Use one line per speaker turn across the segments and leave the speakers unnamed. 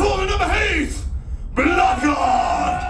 Platform number eight, Bloodguard!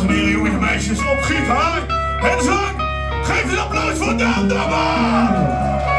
Dames en heren, meisjes, op gitaar en zang. Geef een applaus voor Daan!